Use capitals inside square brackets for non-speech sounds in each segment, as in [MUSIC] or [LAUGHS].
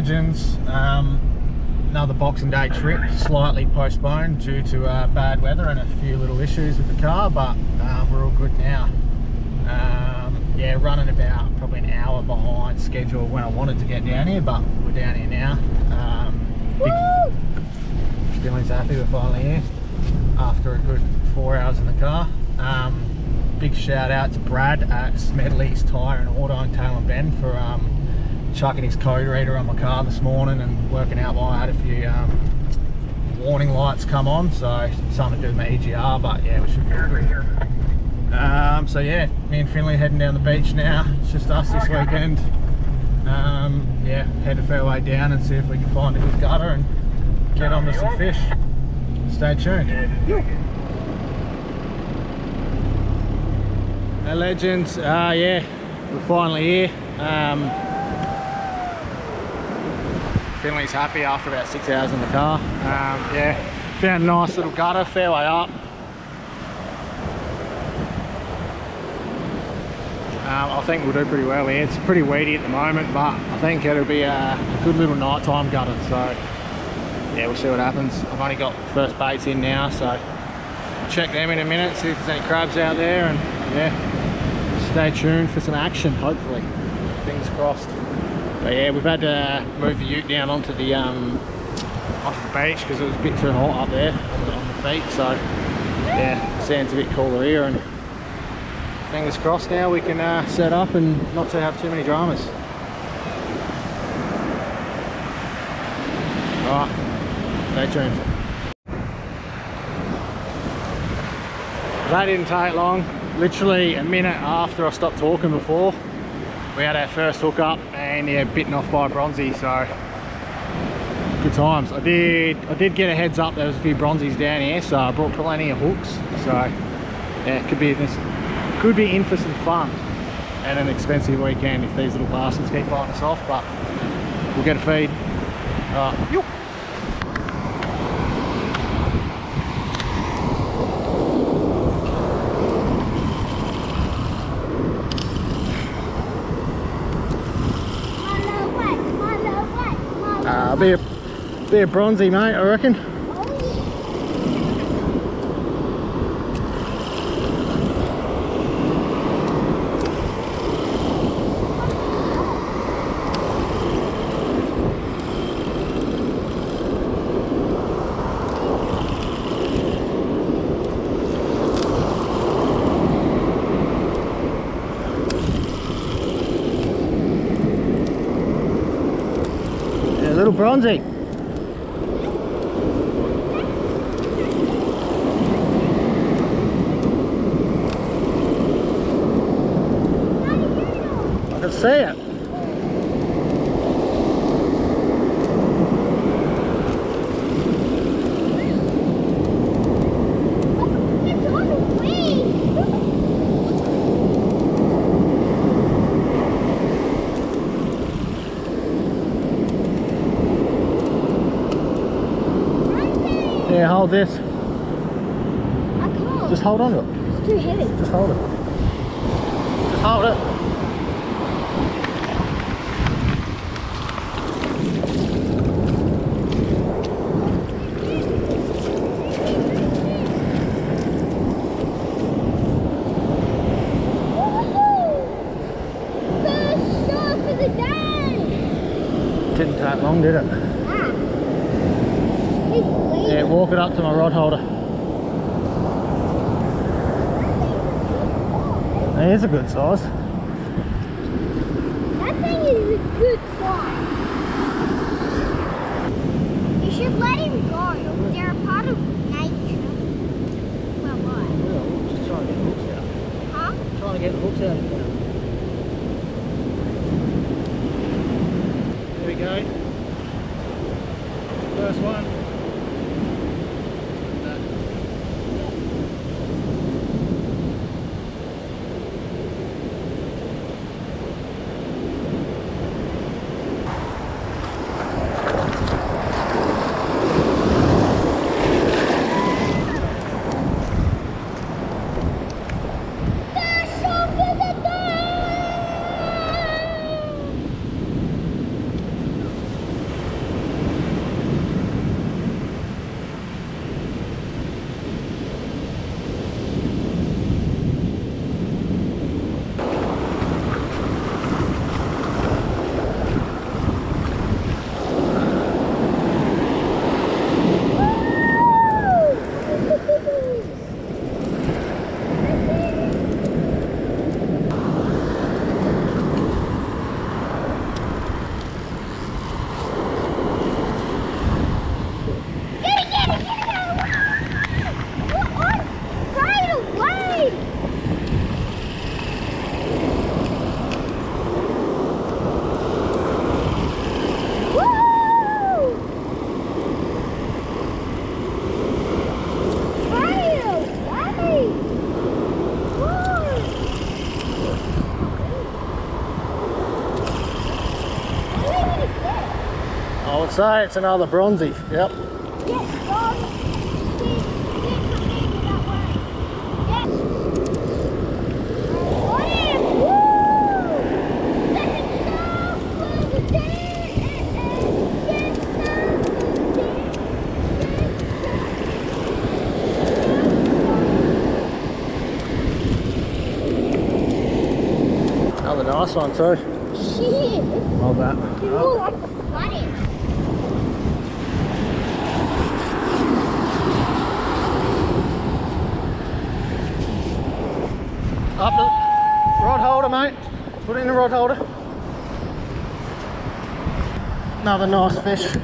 Legends. Um, another Boxing Day trip, slightly postponed due to uh, bad weather and a few little issues with the car, but um, we're all good now. Um, yeah, running about probably an hour behind schedule when I wanted to get down here, but we're down here now. Um, happy we're finally here after a good four hours in the car. Um, big shout out to Brad at Smedley's Tyre and Auto in Tailem Bend for um, chucking his code reader on my car this morning and working out why I had a few um, warning lights come on. So something to do with my EGR, but yeah, we should be good. Um, so yeah, me and Finley heading down the beach now. It's just us this weekend. Um, yeah, head a fair way down and see if we can find a good gutter and get onto some fish. Stay tuned. Hey legends, uh, yeah, we're finally here. Um, Finley's happy after about six hours in the car. Um, yeah, found a nice little gutter, fairway up. Um, I think we'll do pretty well here. It's pretty weedy at the moment, but I think it'll be a good little nighttime gutter. So yeah, we'll see what happens. I've only got first baits in now, so check them in a minute, see if there's any crabs out there, and yeah, stay tuned for some action, hopefully. Fingers crossed. But yeah, we've had to move the ute down onto the um, onto the beach because it was a bit too hot up there on the, feet. So yeah, sand's a bit cooler here, and fingers crossed now we can uh, set up and not to have too many dramas. All right, stay tuned. That didn't take long. Literally a minute after I stopped talking before, we had our first hook up and yeah, bitten off by a bronzy, so good times. I did I did get a heads up there was a few bronzies down here, so I brought plenty of hooks. So yeah, could be this could be in for some fun and an expensive weekend if these little bastards keep biting us off, but we'll get a feed. Uh, Uh, be a, a bronzy, mate, I reckon. Bronzy. Can see it. Yeah, hold this. I can't. Just hold on to it. It's too heavy. Just hold it. Just hold it. Woohoo! First shot for the day! Didn't take long, did it? Ah. He's bleeding. Yeah, walk it up to my rod holder. It is a good size. That thing is a good size. You should let him go. They're a part of nature. Well, what? just trying to get the hooks out. Huh? Trying to get the hooks out. There we go. First one. First shot for the day! I would say it's another bronzy. Yep. Yes, Bob. He, he come in that way. Yes. Yeah. Woo! Let's go for the day. Another nice one too. Shit. Love that. You look like a flooded. Up the rod holder, mate. Put it in the rod holder. Another nice fish.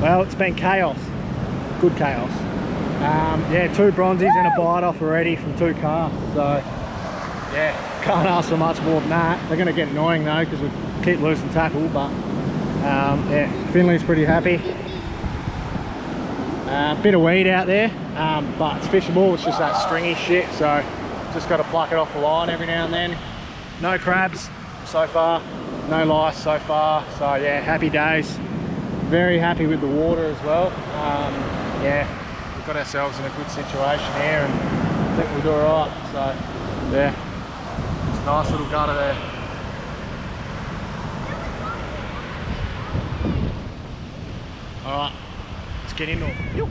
Well, it's been chaos. Good chaos. Um, yeah, two bronzies and a bite off already from two casts. So, yeah, can't ask for much more than that. They're going to get annoying though because we keep losing tackle. But um, yeah, Finley's pretty happy. A bit of weed out there, um, but it's fishable. It's just that stringy shit. So, just got to pluck it off the line every now and then. No crabs so far. No lice so far. So yeah, happy days very happy with the water as well. Um, yeah, we've got ourselves in a good situation here and I think we'll do alright. So yeah, it's a nice little gutter there. Ah, Alright, let's get into it. Yo.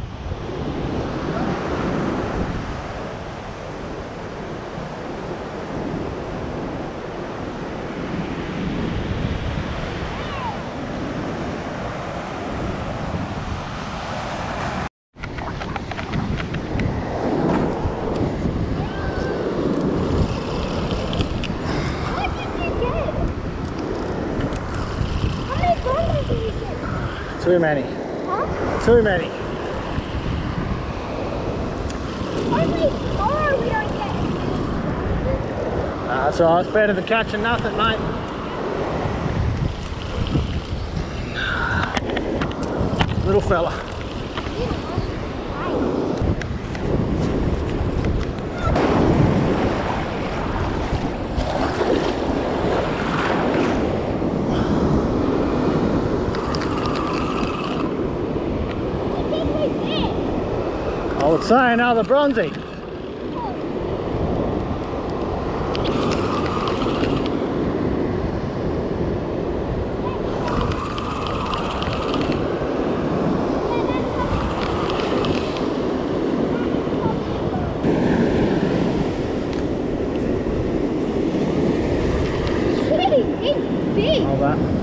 What did you get? How many bronzes did you get? Too many? Too many. Nah, that's alright, it's better than catching nothing, mate. Little fella. Would say another bronzy. It's big. All that.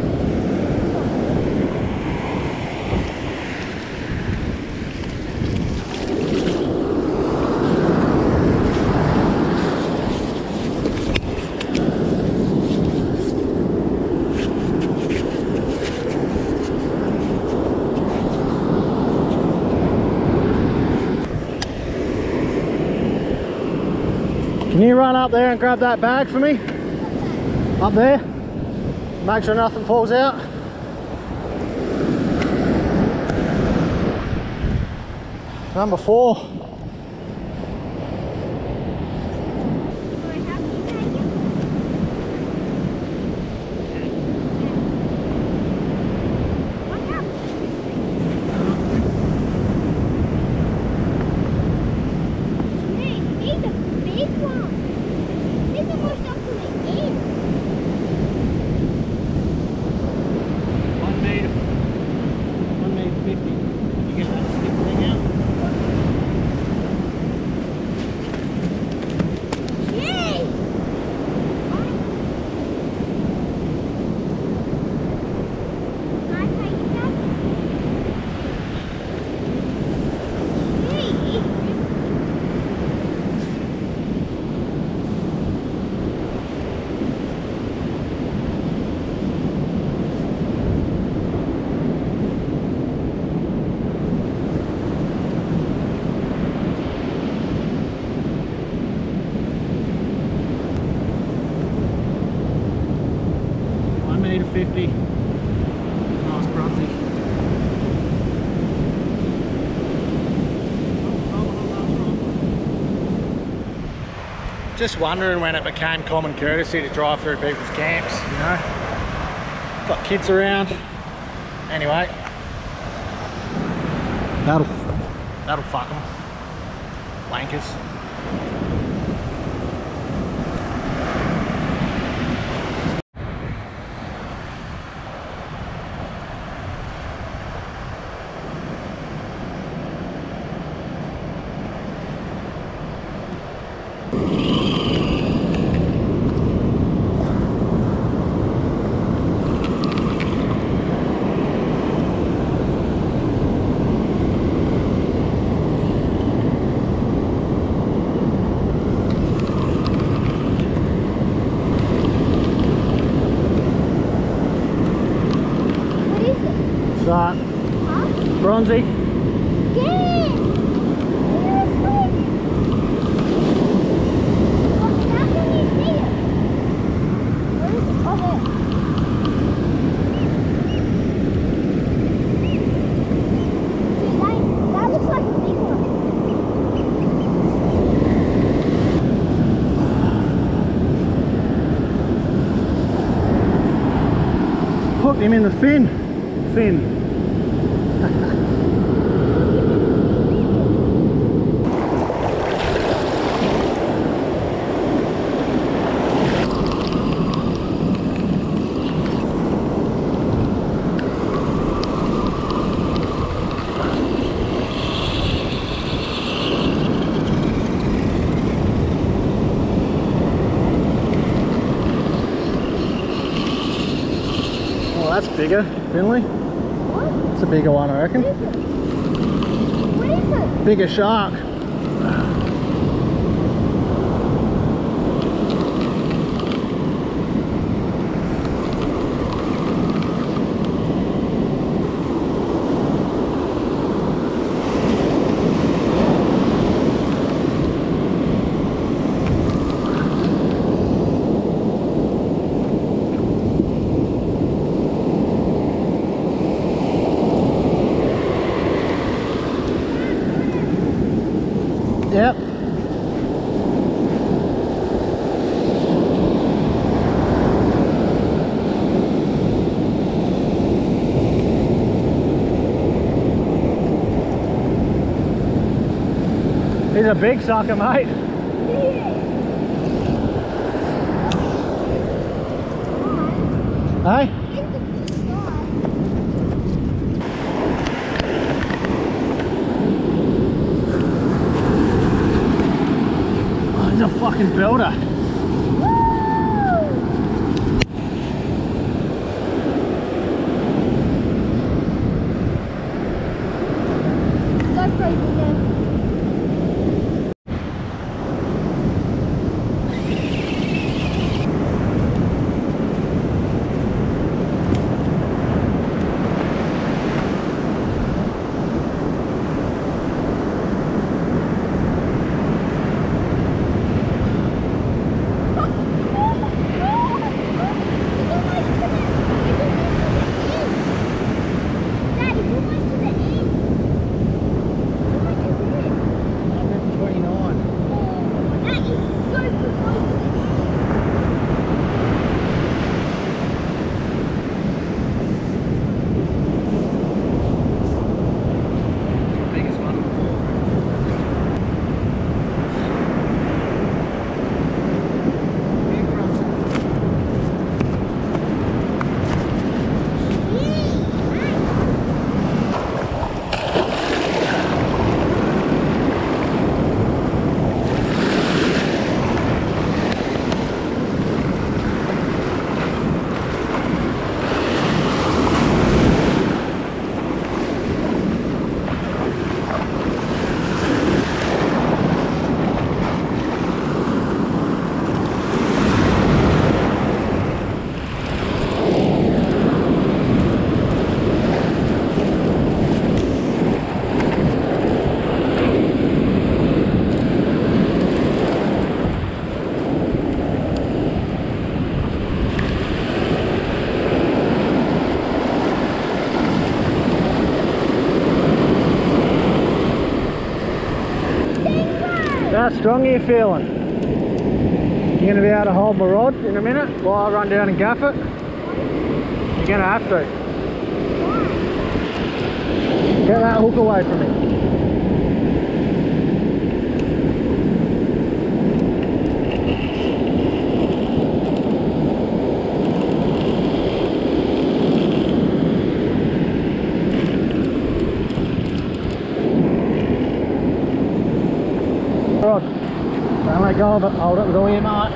Can you run up there and grab that bag for me? Up there? Make sure nothing falls out. Number four. One meter. One meter fifty. You get that stick thing out? Just wondering when it became common courtesy to drive through people's camps, you know. Got kids around. Anyway, that'll that'll fuck them. Wankers. What is it? What's that? Huh? Bronzy? Yeah! Seriously? Oh, that's when you see it. Where is it? Oh, there. See, that, that looks like a big one. Hooked him in the fin. Fin. Oh, that's bigger, Finley. What? It's a bigger one, I reckon. is it? What is it? Bigger shark. Yep. He's a big sucker, mate. Strong are you feeling? You're going to be able to hold my rod in a minute while I run down and gaff it? You're going to have to. Get that hook away from me. Rod, don't let go it, hold it with all your might.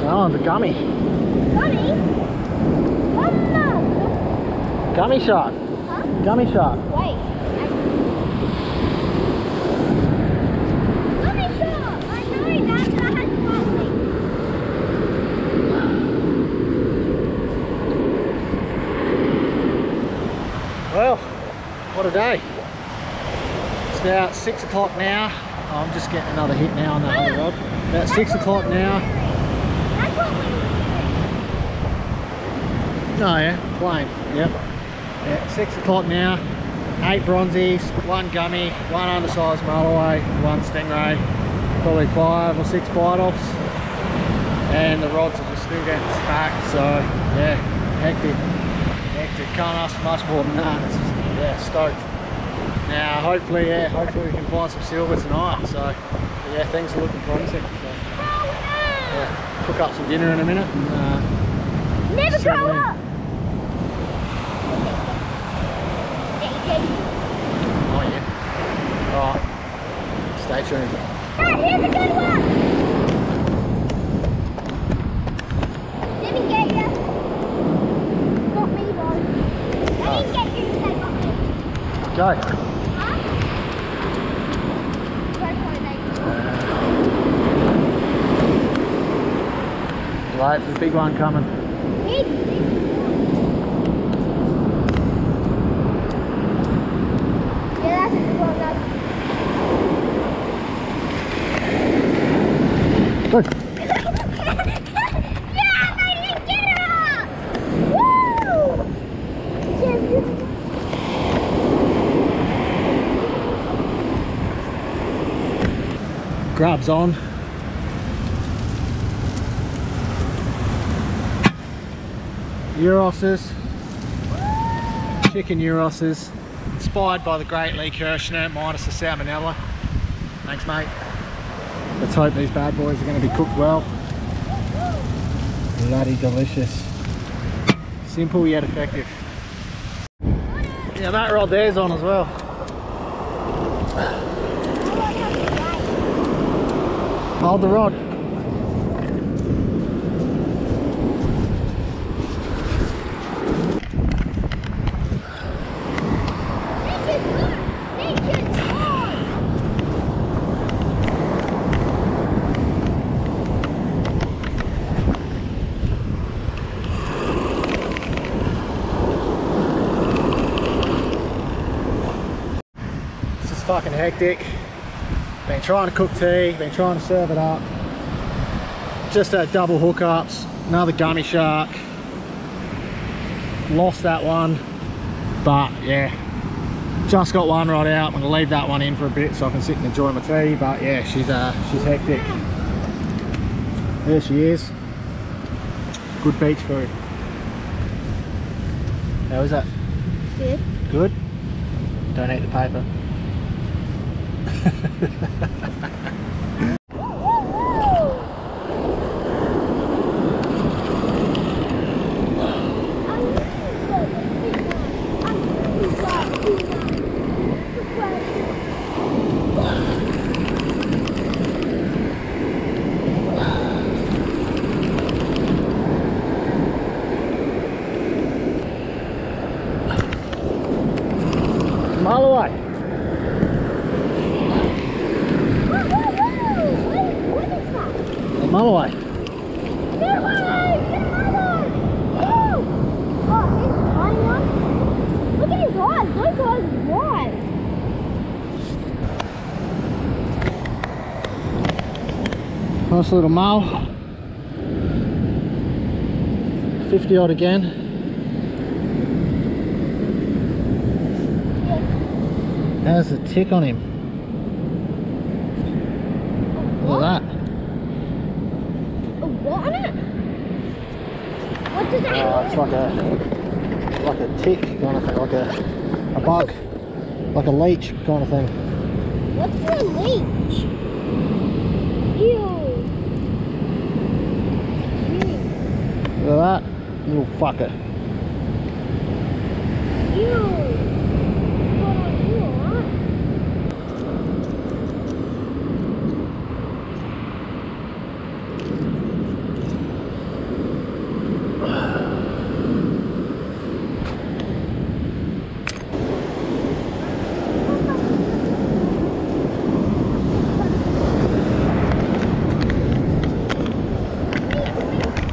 That one's a gummy. Mommy? Mama! Gummy shark. Huh? Gummy shark. Wait. Mommy, sure. I know that's what has. Well, what a day. It's about six o'clock now. I'm just getting another hit now on that other rod. About six o'clock now. That's what we No, oh, yeah, plain. Yep. Six o'clock now. Eight bronzies, one gummy, one undersized mulloway, one stingray, probably five or six bite offs. And the rods are just still getting stacked, so yeah, hectic. Hectic. Can't ask for much more than that. It's, yeah, stoked. Now, hopefully, yeah, hopefully we can find some silver tonight. So, yeah, things are looking promising. So, yeah, cook up some dinner in a minute. And, uh, Never grow up! Oh yeah. Alright. Stay tuned. here's a good one! Let me get you. Not me, though. Let me get you, say not me. Go. Huh? Where's my name? Right, there's a big one coming. Big, big one. Yeah, that's a good one, that's Look. [LAUGHS] yeah, I didn't get it! Woo! Grabs on. Eurosses. Chicken Eurosses. Inspired by the Great Lee Kirshner minus the salmonella. Thanks mate. Let's hope these bad boys are going to be cooked well. Bloody delicious. Simple yet effective. Yeah, that rod there's on as well. Hold the rod. Fucking hectic. Been trying to cook tea, been trying to serve it up. Just had double hookups, another gummy shark. Lost that one, but yeah, just got one right out. I'm gonna leave that one in for a bit so I can sit and enjoy my tea. But yeah, she's uh, she's hectic. There she is. Good beach food. How is that? Good. Good? Don't eat the paper. ハハハハ! Nice little mull. 50 odd again. How's a tick on him? Look at that. A what on it? What does that Oh, it's like a like a tick kind of thing, like a a bug, like a leech kind of thing. What's a leech? Ew. Ew. Look at that little fucker. Ew. Oh, ew, huh?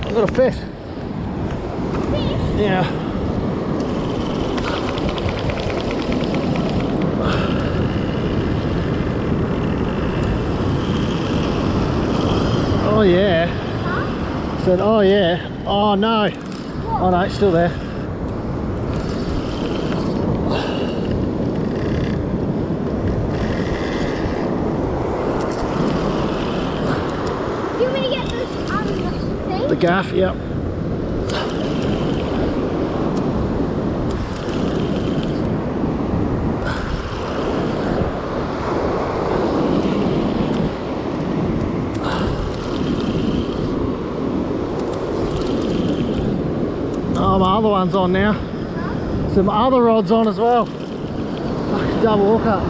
I got a fish. Fish? Yeah. Oh yeah. Huh? Said, oh yeah. Oh no. Oh no, it's still there. Do you want me to get this um thing? The gaff, yep. Oh, my other one's on now. Some other rods on as well. Double hook up.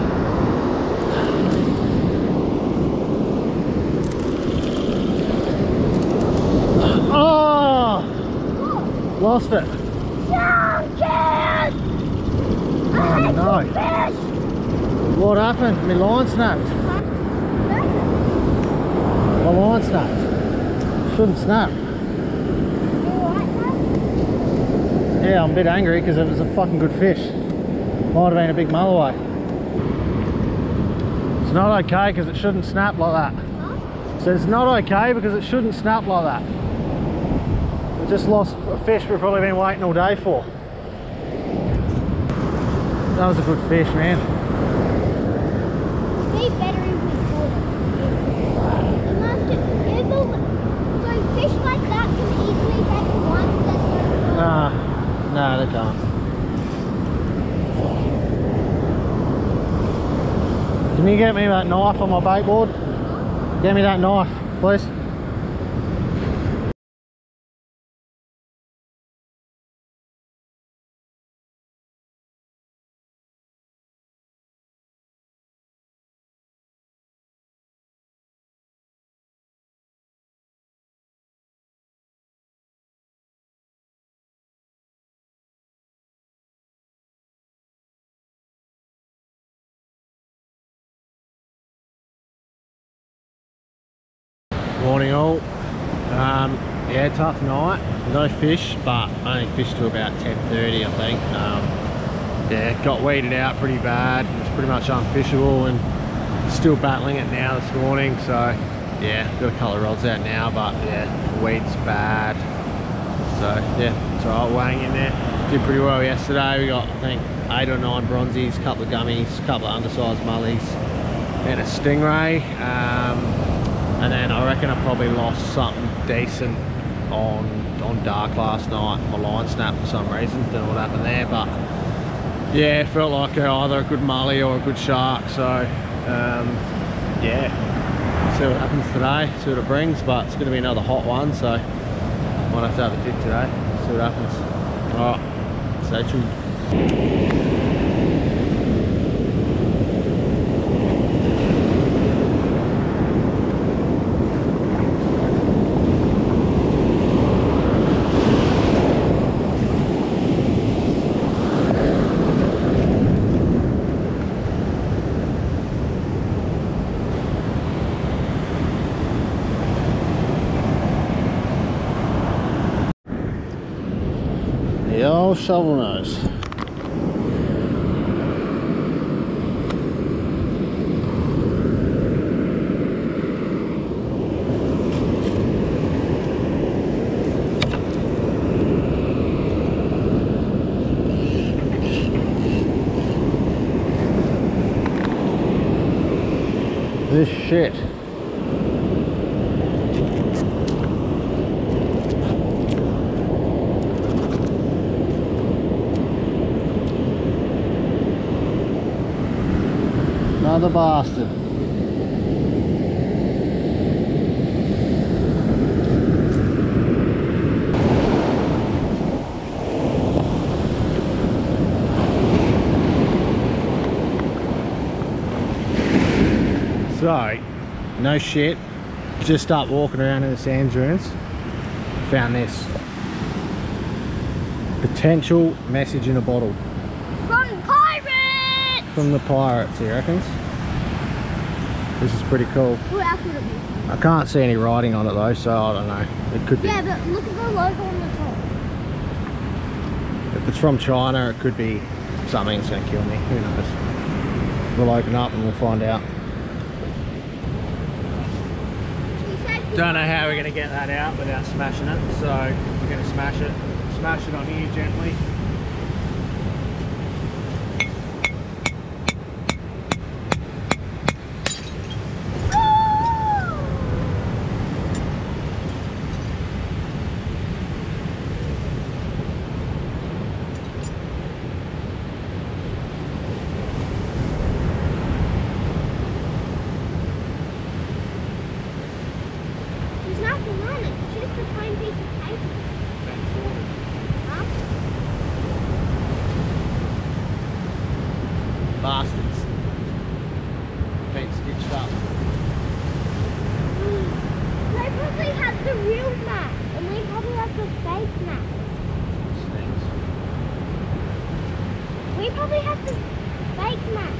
Oh! Lost it. Oh no. What happened? My line snapped. My line snapped. Shouldn't snap. You like that? Yeah, I'm a bit angry because it was a fucking good fish. Might have been a big mulloway. It's not okay because it shouldn't snap like that. Huh? So it's not okay because it shouldn't snap like that. We just lost a fish we've probably been waiting all day for. That was a good fish, man. Be better if we caught it. It must have, it will, so fish like that can easily take one that's so Nah, nah, they can't. Can you get me that knife on my bait board? Get me that knife, please. Morning all. Um, yeah, tough night. No fish, but only fished till about 10.30 I think. Um, yeah, got weeded out pretty bad. It was pretty much unfishable and still battling it now this morning. So yeah, got a couple of rods out now, but yeah, weed's bad. So yeah, it's alright, weighing in there. Did pretty well yesterday. We got, I think, eight or nine bronzies, a couple of gummies, a couple of undersized mullies, and a stingray. Um, and then I reckon I probably lost something decent on on dark last night. My line snapped for some reason. Don't know what happened there, but yeah, it felt like uh, either a good mully or a good shark. So um, yeah, see what happens today. See what it brings. But it's going to be another hot one, so might have to have a dig today. See what happens. All right, stay tuned. The old shovel nose. this shit. Another bastard. So, no shit, just start walking around in the sand dunes. Found this. Potential message in a bottle! From the pirates, he reckons. This is pretty cool. Who else would it be? I can't see any writing on it though, so I don't know. It could be. Yeah, but look at the logo on the top. If it's from China, it could be something that's gonna kill me. Who knows? We'll open up and we'll find out. Don't know how we're gonna get that out without smashing it, so we're gonna smash it. Smash it on here gently. There's nothing on it. It's just a plain piece of paper. Huh? Bastards. Been stitched up. They probably have the real map, and we probably have the fake map. Stinks. We probably have the fake map.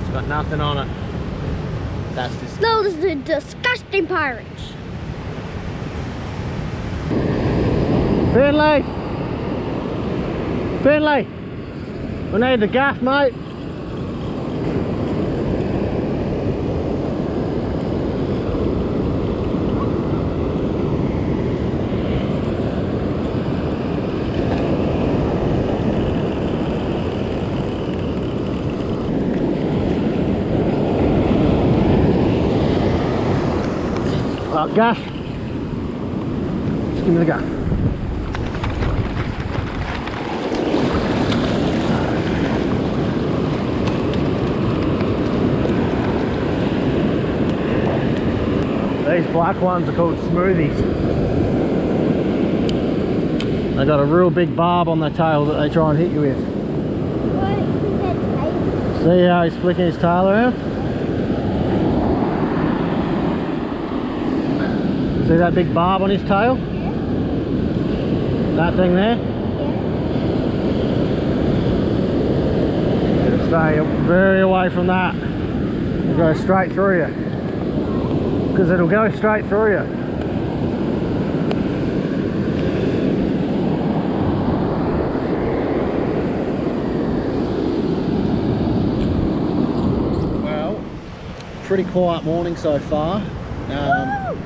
It's got nothing on it. That's just Those are disgusting pirates. Finley! Finley! We need the gaff, mate. Gaff. Just give me the gaff. These black ones are called smoothies. They got a real big barb on their tail that they try and hit you with. See how he's flicking his tail around? See that big barb on his tail? That thing there? Gotta Stay very away from that. It'll go straight through you. Because it'll go straight through you. Well, pretty quiet morning so far. Um,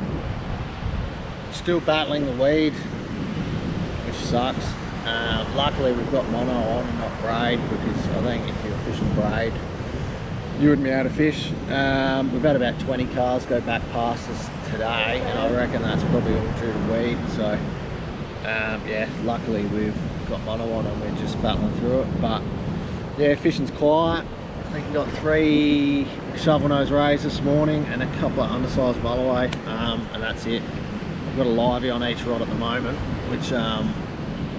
still battling the weed, which sucks. Uh, luckily we've got mono on and not braid because I think if you're fishing braid, you wouldn't be able to fish. Um, we've had about 20 cars go back past us today and I reckon that's probably all due to weed. So um, yeah, luckily we've got mono on and we're just battling through it. But yeah, fishing's quiet. I think we got three shovel nose rays this morning and a couple of undersized mulloway um, and that's it. Got a livey on each rod at the moment, which um,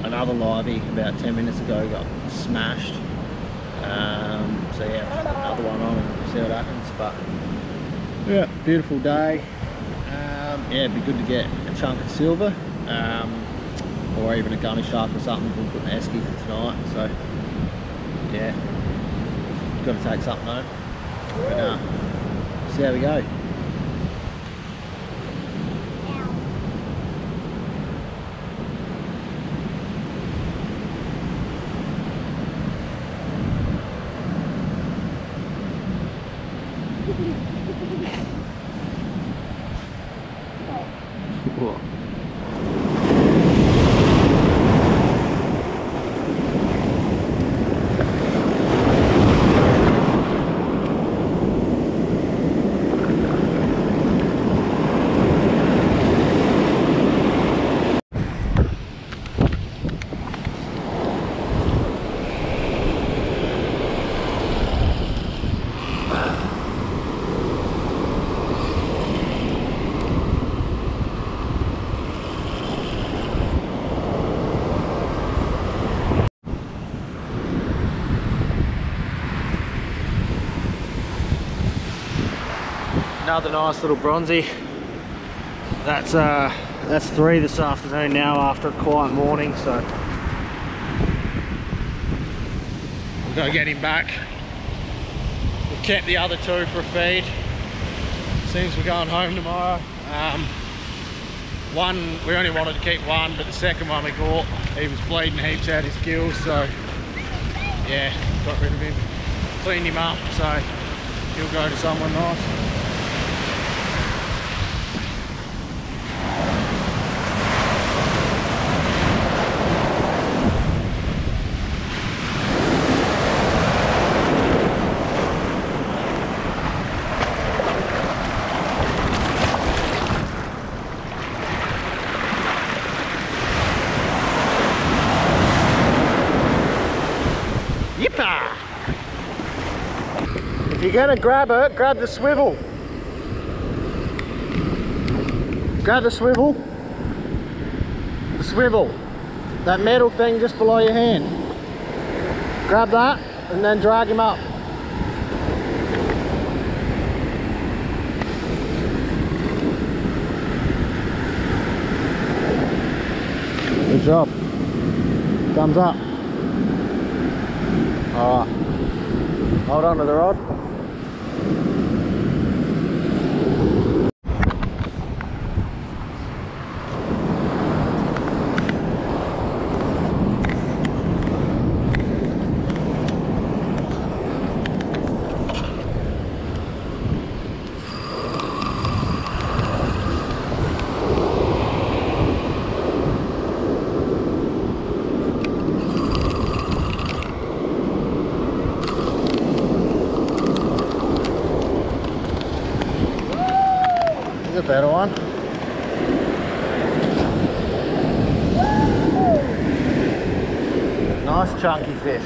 another livey about 10 minutes ago got smashed. Um, so yeah, another one on and see what happens. But yeah, beautiful day. Um, yeah, it'd be good to get a chunk of silver um, or even a gummy shark or something. We'll put an esky for tonight. So yeah, got to take something home. But uh, see how we go. Another nice little bronzy. That's uh, that's three this afternoon now after a quiet morning, so we've got to get him back. We've kept the other two for a feed. Seems we're going home tomorrow. Um, one, we only wanted to keep one, but the second one we caught, he was bleeding heaps out his gills, so yeah, got rid of him, cleaned him up, so he'll go to someone nice. Yippa! If you're gonna grab it, grab the swivel. Grab the swivel. The swivel. That metal thing just below your hand. Grab that and then drag him up. Good job. Thumbs up. Alright. Hold on to the rod. Here's a better one. Nice chunky fish.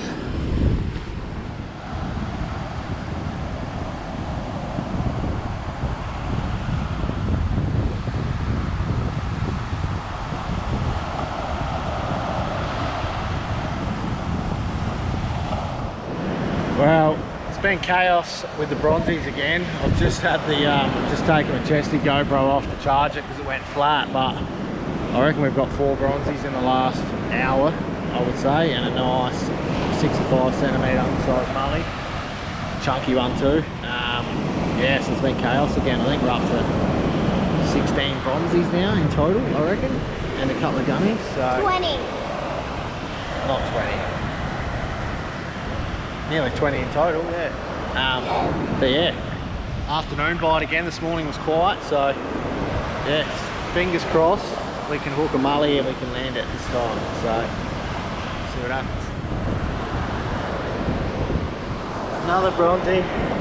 Well, it's been chaos with the bronzies again. I've just had the, um, just taken the chesty GoPro off to charge it because it went flat, but I reckon we've got four bronzies in the last hour, I would say, and a nice 65 centimetre undersized mully. Chunky one too. Um, yeah, so it's been chaos again. I think we're up to 16 bronzies now in total, I reckon, and a couple of gummies, so 20. not 20 nearly 20 in total, yeah. Um, but yeah, afternoon bite again. This morning was quiet, so yeah, fingers crossed we can hook a mully and we can land it this time. So see what happens. Another bronzy.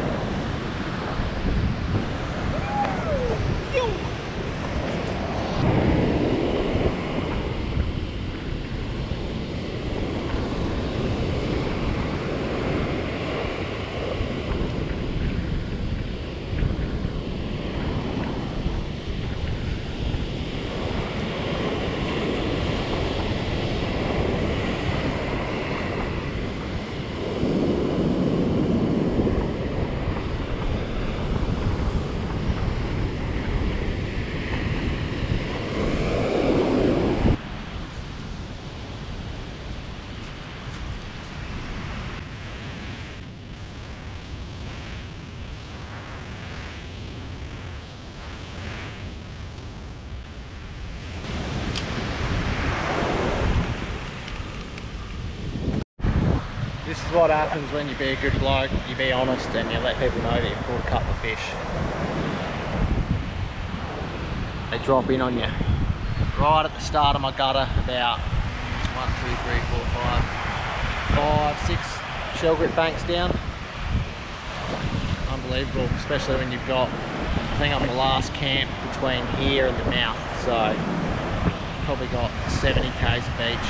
What happens when you be a good bloke, you be honest and you let people know that you've caught a couple of fish. They drop in on you. Right at the start of my gutter, about one, two, three, four, five, five, six shell grit banks down. Unbelievable, especially when you've got, I think I'm the last camp between here and the mouth, so probably got 70 k's of beach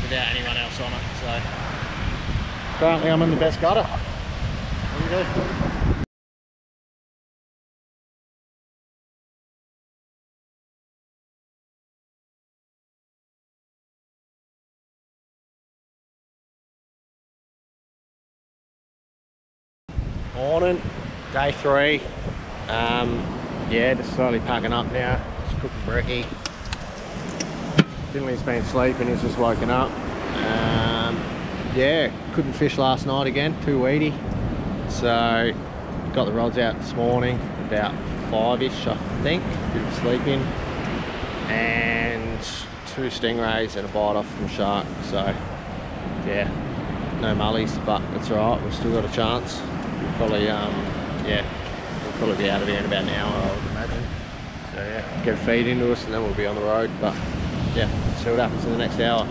without anyone else on it, so Apparently I'm in the best gutter. Do you do? Morning, day three. Um, yeah, just slowly packing up now. Just cooking brekkie. Finley's been sleeping, he's just woken up. Um, yeah, couldn't fish last night again, too weedy. So, got the rods out this morning, about five-ish, I think. Bit of sleeping. And two stingrays and a bite off from shark. So, yeah, no mullies, but it's alright, we've still got a chance. We'll probably, um, yeah, we'll probably be out of here in about an hour, I would imagine. So yeah, get feed into us and then we'll be on the road. But yeah, see what happens in the next hour.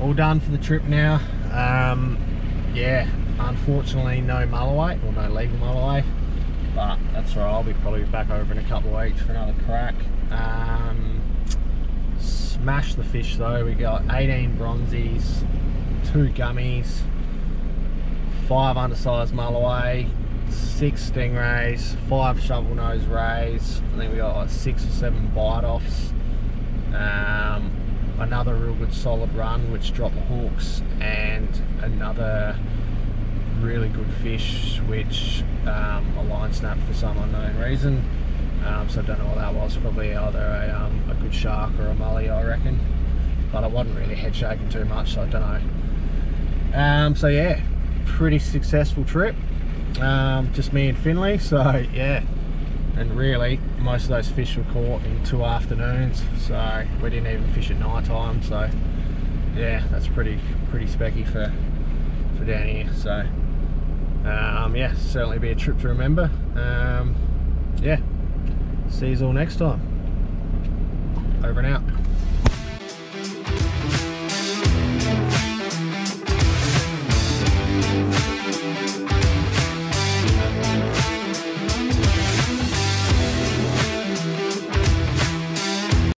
All done for the trip now. Um, yeah, unfortunately no mulloway or no legal mulloway, but that's all right. I'll be probably back over in a couple of weeks for another crack. Um, smashed the fish though. We got 18 bronzies, two gummies, five undersized mulloway, six stingrays, five shovel nose rays. I think we got like six or seven bite offs. Um, another real good solid run which dropped hooks and another really good fish which um, a line snapped for some unknown reason. Um, so I don't know what that was. Probably either a, um, a good shark or a mully I reckon. But I wasn't really head shaking too much so I don't know. Um, so yeah pretty successful trip. Um, just me and Finley so yeah and really most of those fish were caught in two afternoons so we didn't even fish at night time so yeah that's pretty pretty specky for for down here so um, yeah certainly be a trip to remember um, yeah see you all next time. Over and out